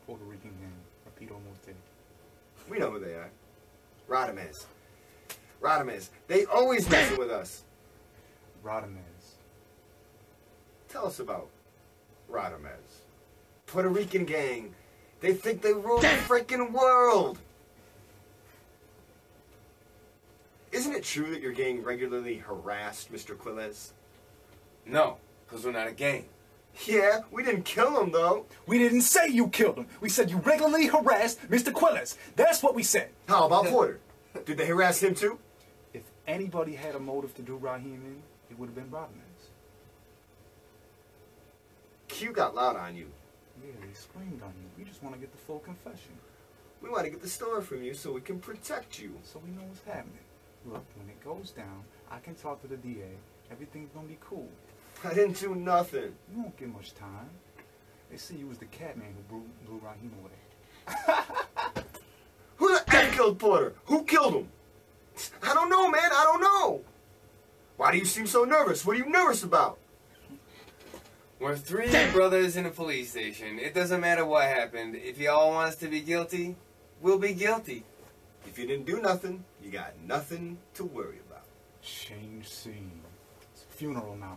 Puerto Rican gang, Rapido Morte. We know who they are. Radames. Radames. They always messing with us. Radames. Tell us about Radames. Puerto Rican gang. They think they rule the freaking world. Isn't it true that you're getting regularly harassed, Mr. Quiles? No, because we're not a gang. Yeah, we didn't kill him though. We didn't say you killed him. We said you regularly harassed Mr. Quiles. That's what we said. How about Porter? Did they harass him too? If anybody had a motive to do Raheem in, it would have been Radames. Q got loud on you. They on you. We just want to get the full confession. We want to get the story from you so we can protect you. So we know what's happening. Look, when it goes down, I can talk to the DA. Everything's gonna be cool. I didn't do nothing. You won't get much time. They say you was the cat man who blew, blew Raheem away. [laughs] Who the F killed Porter? Who killed him? I don't know, man. I don't know. Why do you seem so nervous? What are you nervous about? We're three brothers in a police station. It doesn't matter what happened. If y'all want us to be guilty, we'll be guilty. If you didn't do nothing, you got nothing to worry about. Change scene. It's a funeral now.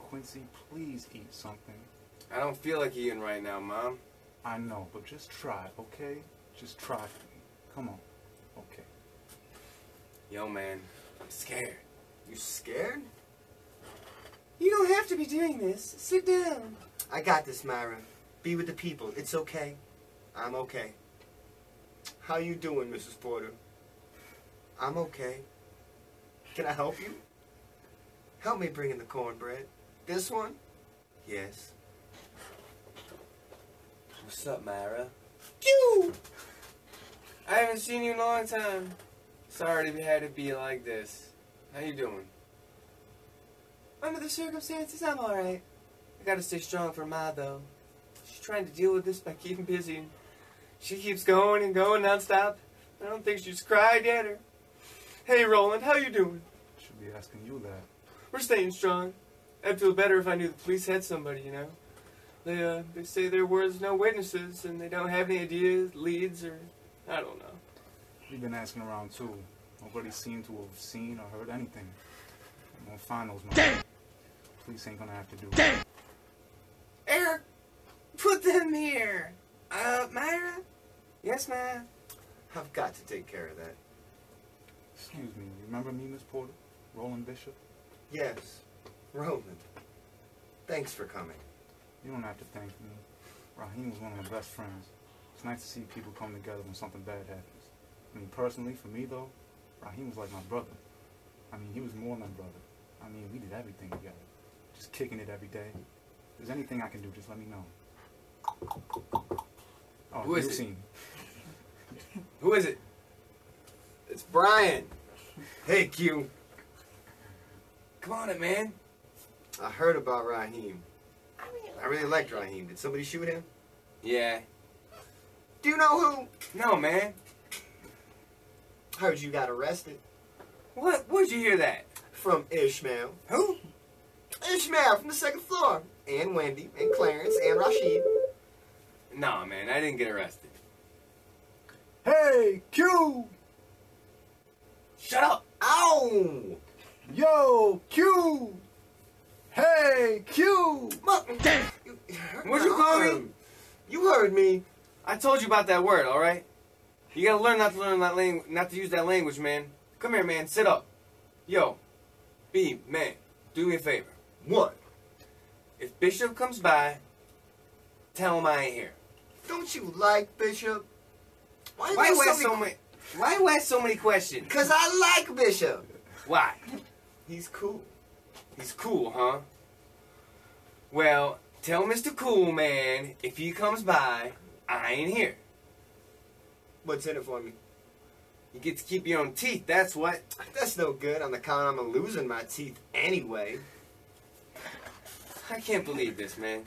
Quincy, please eat something. I don't feel like eating right now, Mom. I know, but just try, okay? Just try for me. Come on. Okay. Yo, man, I'm scared. You scared? You don't have to be doing this. Sit down. I got this, Myra. Be with the people. It's okay. I'm okay. How you doing, Mrs. Porter? I'm okay. Can I help you? Help me bring in the cornbread. This one? Yes. What's up, Myra? You! I haven't seen you in a long time. Sorry to have to be like this. How you doing? Under the circumstances, I'm alright. I gotta stay strong for Ma, though. She's trying to deal with this by keeping busy. She keeps going and going nonstop. I don't think she's cried yet, or... Hey, Roland, how you doing? Should be asking you that. We're staying strong. I'd feel better if I knew the police had somebody, you know? They, uh, they say there was no witnesses, and they don't have any ideas, leads, or... I don't know. We've been asking around too. Nobody seemed to have seen or heard anything. I'm gonna find those men. Police ain't gonna have to do it. Damn. Eric, put them here. Uh, Myra? Yes, ma'am. I've got to take care of that. Excuse me, remember me, Miss Porter? Roland Bishop? Yes. Roland. Thanks for coming. You don't have to thank me. Raheem was one of my best friends. It's nice to see people come together when something bad happens. I mean, personally, for me though, Raheem was like my brother. I mean, he was more than brother. I mean, we did everything together. Just kicking it every day. If there's anything I can do, just let me know. Oh, Who is it? seen. [laughs] Who is it? It's Brian. Hey, Q. Come on it, man. I heard about Raheem. I really liked Raheem. Did somebody shoot him? Yeah. Do you know who? No, man. Heard you got arrested. What? Where'd you hear that? From Ishmael. Who? Ishmael from the second floor. And Wendy, and Clarence, and Rashid. No, man. I didn't get arrested. Hey, Q! Shut up. Ow! Yo, Q! Hey, Q! You What'd you call me? You heard me. I told you about that word, all right? You gotta learn not to learn that language, not to use that language, man. Come here, man. Sit up. Yo, B, man, do me a favor. What? If Bishop comes by, tell him I ain't here. Don't you like Bishop? Why, Why you you ask ask so many? Why you ask so many questions? Because I like Bishop. Why? He's cool. He's cool, huh? Well, tell Mr. Cool Man if he comes by, I ain't here. What's in it for me? You get to keep your own teeth. That's what. That's no good on the count I'm losing my teeth anyway. I can't believe this, man.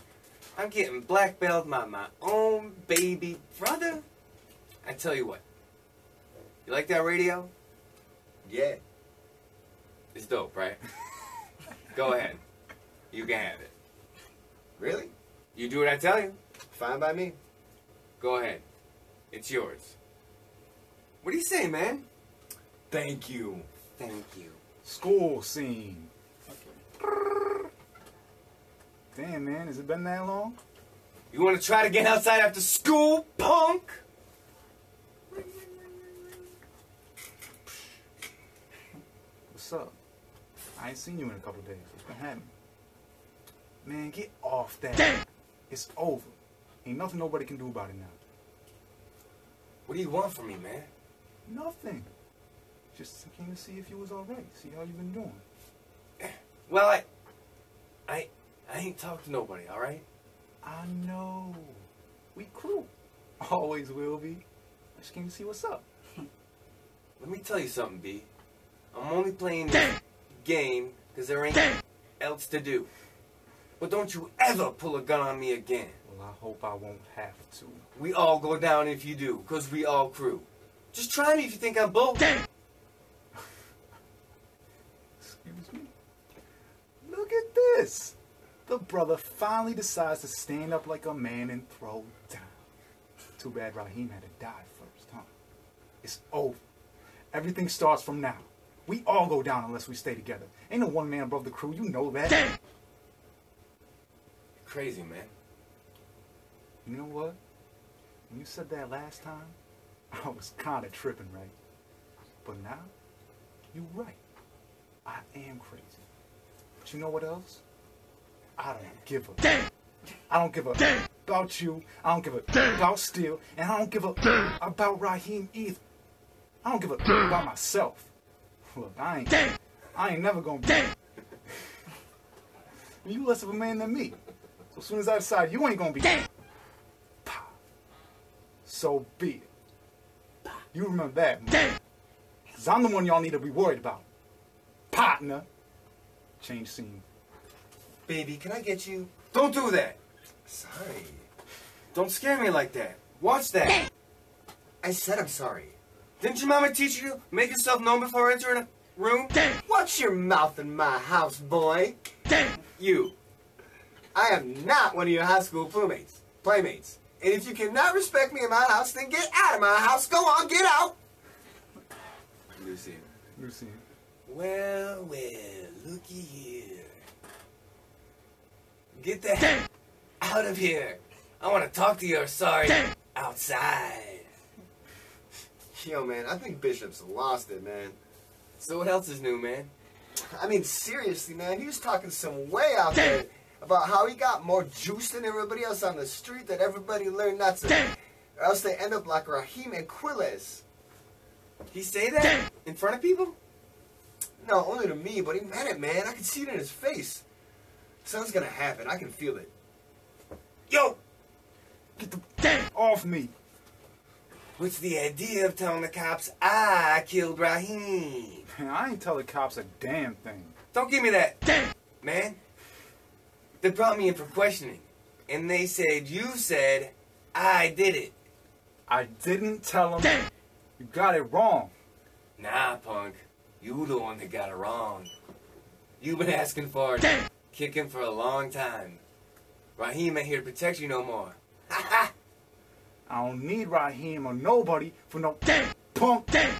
I'm getting black belt by my own baby brother. I tell you what. You like that radio? Yeah. It's dope, right? [laughs] Go ahead. You can have it. Really? You do what I tell you. Fine by me. Go ahead. It's yours. What do you say, man? Thank you. Thank you. School scene. Damn, man, has it been that long? You want to try to get outside after school, punk? What's up? I ain't seen you in a couple days. What's been happening? Man, get off that. Damn. It's over. Ain't nothing nobody can do about it now. What do you want from me, man? Nothing. Just came to see if you was alright. See how you been doing. Well, I, I, I ain't talked to nobody. All right. I know. We crew. [laughs] Always will be. I just came to see what's up. [laughs] Let me tell you something, B. I'm only playing this game because there ain't else to do. But don't you ever pull a gun on me again. Well, I hope I won't have to. We all go down if you do, because we all crew. Just try me if you think I'm bull. Damn. Excuse me? Look at this. The brother finally decides to stand up like a man and throw down. Too bad Raheem had to die first, huh? It's over. Everything starts from now. We all go down unless we stay together. Ain't no one man above the crew, you know that. Damn. Crazy, man. You know what? When you said that last time, I was kind of tripping, right? But now, you're right. I am crazy. But you know what else? I don't give a damn. I don't give a damn about you. I don't give a damn about Steel, and I don't give a damn about Raheem either. I don't give a damn about myself. Look, I ain't. I ain't never gonna be. [laughs] You less of a man than me. So as soon as I decide you ain't gonna be. Pow. So be it. You remember that, man. Cause I'm the one y'all need to be worried about. Partner. Change scene. Baby, can I get you? Don't do that. Sorry. Don't scare me like that. Watch that. I said I'm sorry. Didn't your mama teach you to make yourself known before entering a room? Dang! Watch your mouth in my house, boy. Dang! You. I am not one of your high school playmates. Playmates. And if you cannot respect me in my house, then get out of my house. Go on, get out. Lucy. Lucy. Well, well, looky here. Get the hell [laughs] out of here. I want to talk to your sorry outside. [laughs] Yo, man, I think Bishop's lost it, man. So what else is new, man? I mean, seriously, man, he was talking some way out there about how he got more juice than everybody else on the street, that everybody learned not to, or else they end up like Raheem and Quiles. He say that in front of people? No, only to me, but he meant it, man. I can see it in his face. Something's gonna happen. I can feel it. Yo, Get the damn off me. what's the idea of telling the cops I killed Raheem? Man, I ain't tell the cops a damn thing. Don't give me that, Damn! man. They brought me in for questioning, and they said you said I did it. I didn't tell them. You got it wrong. Nah, punk. You the one that got it wrong. You've been asking for it, kicking for a long time. Raheem ain't here to protect you no more. Ha [laughs] ha! I don't need Raheem or nobody for no Damn. punk. Damn.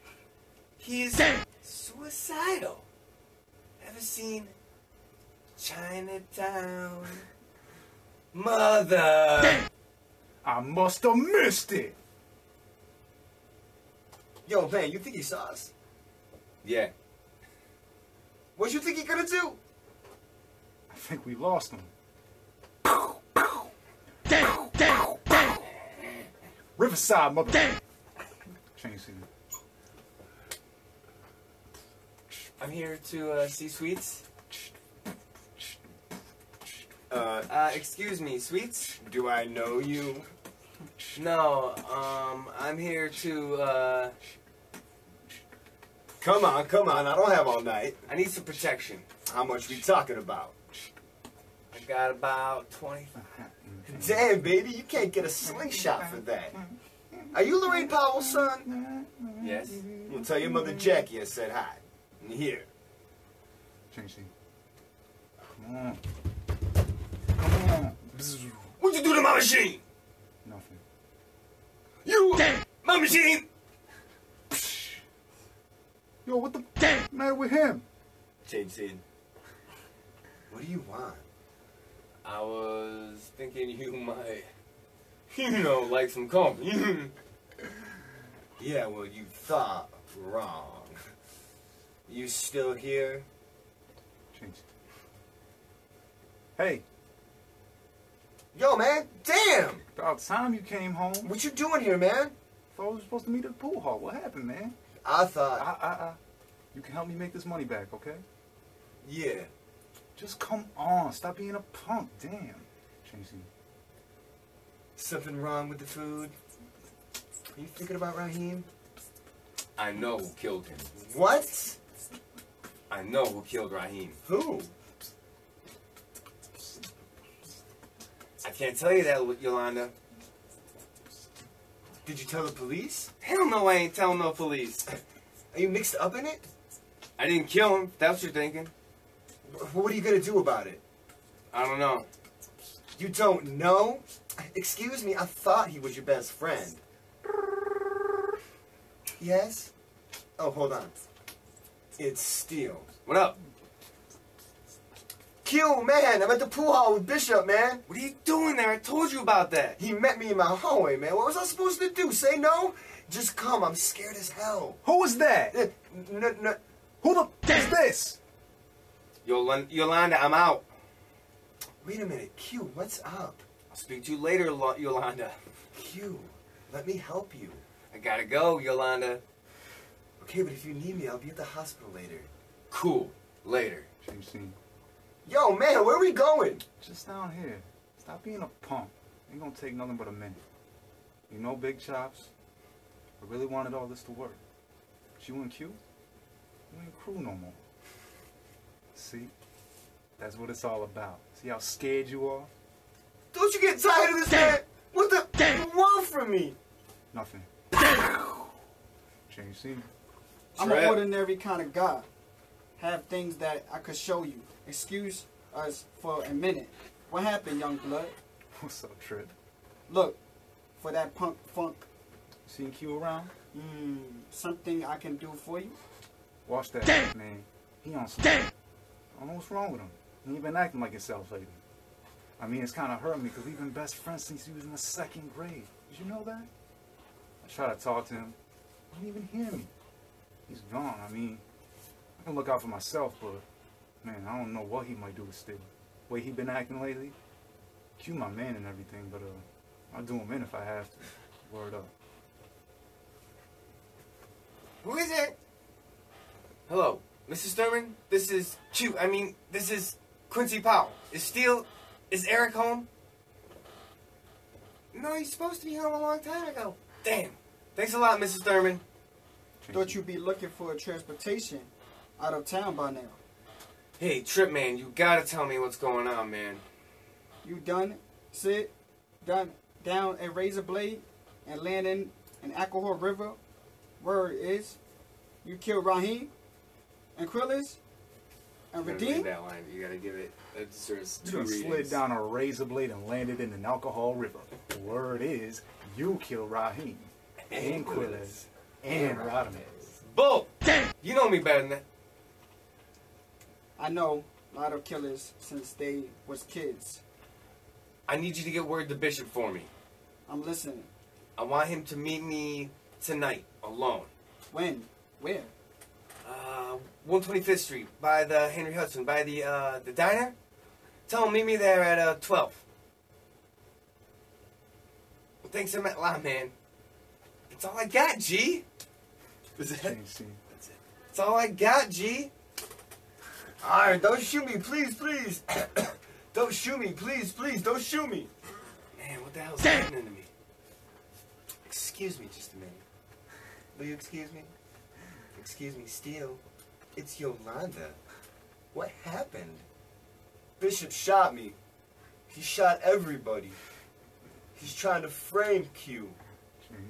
He's suicidal. Ever seen Chinatown? Mother! [laughs] I must have missed it. Yo, man, you think he saw us? Yeah. What you think he gonna do? I think we lost him. Riverside, mother. Change scene. I'm here to uh, see Sweets. Uh, Uh, excuse me, Sweets? do I know you? No, um, I'm here to, uh, Come on, come on. I don't have all night. I need some protection. How much we talking about? I got about 20. Damn, baby, you can't get a slingshot for that. Are you Lorraine Powell's son? Yes? Well, tell your mother Jackie I said hi. And here. Change scene. Come on. Come on. What'd you do to my machine? Nothing. You! Damn. My machine! Yo, what the Damn. matter with him? Change scene. What do you want? I was thinking you [laughs] might, you know, like some company. [laughs] Yeah, well, you thought wrong. You still here? Change. Hey, Yo, man, damn! about time you came home. What you doing here, man? Thought we were supposed to meet at the pool hall. What happened, man? I I, thought, I, I. You can help me make this money back, okay? yeah. Just come on. Stop being a punk. Damn. Change. Something wrong with the food? Are you thinking about Raheem? I know who killed him. What? I know who killed Raheem. Who? I can't tell you that, Yolanda. Did you tell the police? Hell no, I ain't telling no police. Are you mixed up in it? I didn't kill him. That's what you're thinking. What are you gonna do about it? I don't know. You don't know? Excuse me, I thought he was your best friend. Yes? Oh, hold on. It's Steel. What up? Q, man, I'm at the pool hall with Bishop, man. What are you doing there? I told you about that. He met me in my hallway, man. What was I supposed to do? Say no? Just come. I'm scared as hell. Who was that? Eh, n- n- Who the is this? Yolan- Yolanda, I'm out. wait a minute, Q, what's up? I'll speak to you later, Lo- Yolanda. Q, let me help you. I gotta go, Yolanda. Okay, but if you need me, I'll be at the hospital later. Cool. Later. JC, Yo, man, where are we going? just down here. Stop being a punk. Ain't gonna take nothing but a minute. You know, Big Chops, I really wanted all this to work. But you and Q, you ain't crew no more. See? That's what it's all about. See how scared you are? Don't you get tired of this, man? What the you want from me? Nothing. Change scene. I'm Trap. an ordinary kind of guy. Have things that I could show you. Excuse us for a minute. What happened, young blood? [laughs] what's up, Trip? Look, for that punk funk, Seen Q around? mm, something I can do for you? Watch that Damn. man. He on some. I don't know what's wrong with him. He ain't been acting like himself lately. I mean, it's kind of hurt me because we've been best friends since he was in the second grade. Did you know that? I try to talk to him. He didn't even hear me. He's gone. I mean, I can look out for myself, but man, I don't know what he might do to Steel. Way he been acting lately. Q my man and everything, but uh, I'll do him in if I have to. Word up. Who is it? Hello, Mrs. Thurman. This is Q. I mean, this is Quincy Powell. Is Steel? Is Eric home? No, he's supposed to be home a long time ago. Damn. Thanks a lot, Mrs. Thurman. Thought you'd be looking for a transportation out of town by now. Hey, Trip Man, you gotta tell me what's going on, man. You done sit done down a razor blade and land in an alcohol river where it is you killed Raheem and Quiles and You gotta Redeem? that line. You gotta give it. It deserves You two done readings. slid down a razor blade and landed in an alcohol river. Word is, you killed Raheem and Quiles and Radames. Bull. You know me better than that. I know a lot of killers since they was kids. I need you to get word to Bishop for me. I'm listening. I want him to meet me tonight, alone. When? Where? Uh, 125th Street, by the Henry Hudson, by the uh, the diner. Tell him meet me there at uh, 12. Well, thanks a lot, man. That's all I got, G. Is that- Can't see. That's all I got, G. Alright, don't shoot me, please, please. [coughs] don't shoot me, please, please, don't shoot me. Man, what the hell's happening to me? Excuse me just a minute. Will you excuse me? Excuse me, Steel. It's Yolanda. What happened? Bishop shot me. He shot everybody. He's trying to frame Q.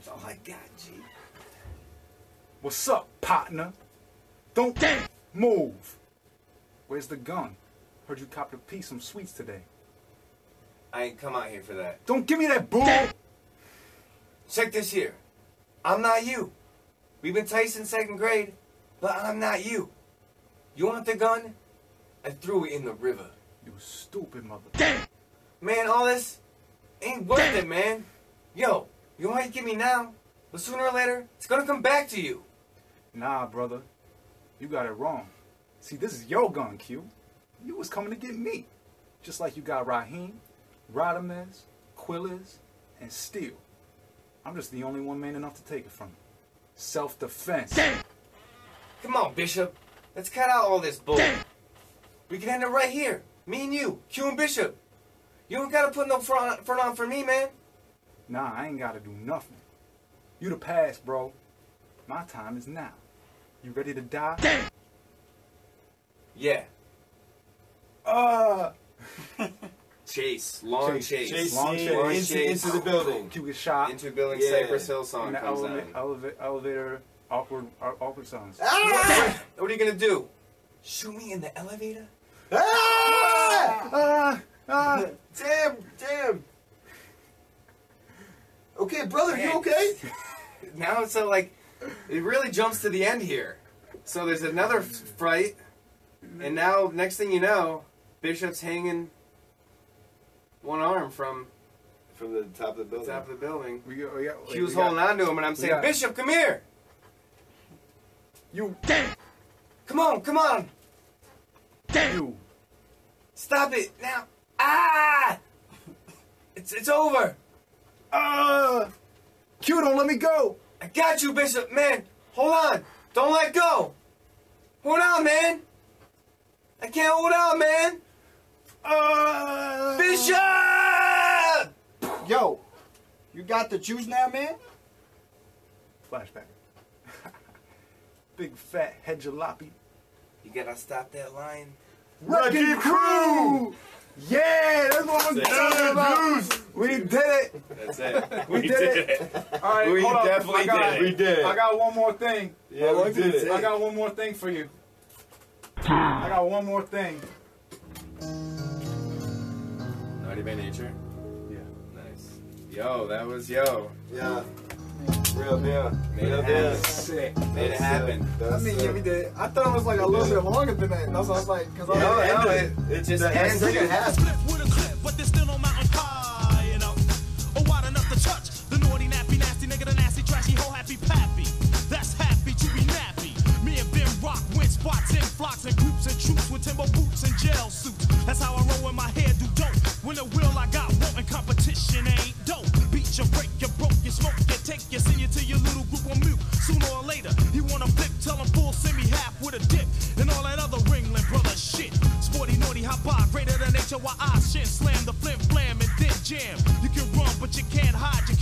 All I got, G. What's up, partner? Don't move. Where's the gun? Heard you copped a piece some sweets today. I ain't come out here for that. Don't give me that bull. Check this here. I'm not you. We've been tight since second grade, but I'm not you. You want the gun? I threw it in the river. You stupid mother. Damn! Man, all this ain't worth it, man. Yo, you might get me now, but sooner or later, it's gonna come back to you. Nah, brother. You got it wrong. See, this is your gun, Q. You was coming to get me. Just like you got Raheem, Radames, Quiles, and Steel. I'm just the only one man enough to take it from you. Self-defense. Come on, Bishop. Let's cut out all this bull. We can end it right here. Me and you, Q and Bishop. You don't gotta put no front, front on for me, man. Nah, I ain't gotta do nothing. You the past, bro. My time is now. You ready to die? Yeah. Uh, [laughs] Chase. Long Chase. chase. Chase Long chase. Long into, chase. into the building. you get shot. Into building Yeah. Cypress Hill song the comes eleva- on. eleva- elevator, awkward, uh, awkward songs. Ah! What are you gonna do? Shoot me in the elevator? Ah! Ah, ah. Damn, damn. Okay, brother, you okay? Now it's so like it really jumps to the end here. So there's another f- fight, and now next thing you know, Bishop's hanging one arm from From the top of the the building. top of the building. We got, we got, She was we got- holding on to him, and I'm saying, got- Bishop, come here. You, damn! Come on, come on. Damn! you. Stop it now. Ah! It's it's over. Uh, Q, don't let me go. I got you, Bishop. Man, hold on. Don't let go. Hold on, man. I can't hold on, man. Uh, Bishop! Yo, you got the juice now, man? Flashback. [laughs] Big fat head jalopy. You gotta stop that line. Wrecking crew. Yeah, that's what I'm talking about. We did it. That's it. We did it. All right, We hold up. definitely I got, did it. We did it. I got one more thing. Yeah, we did it. I got one more thing for you. I got one more thing. Naughty by nature. Yeah. Nice. Yo, that was yo. Yeah. Real deal. Made Real it deal. happen. Sick. Made it happen. I mean, yeah, we did. I thought it was like a little bit longer than that. That's what I was like, because No, I no, ended it, it just The ends. second half. Flocks and groups and troops with timber boots and jail suits. That's how I roll when my hair do dope. When the will I got wanting competition ain't dope. Beat you, break you, broke you, smoke you, take you, send you to your little group on mute. Sooner or later, you wanna flip, tell 'em full, send me half with a dip. And all that other Ringling brother shit. Sporty, naughty, hot bar, greater than HOI, slam the flim, flam, and then jam. You can run, but you can't hide, you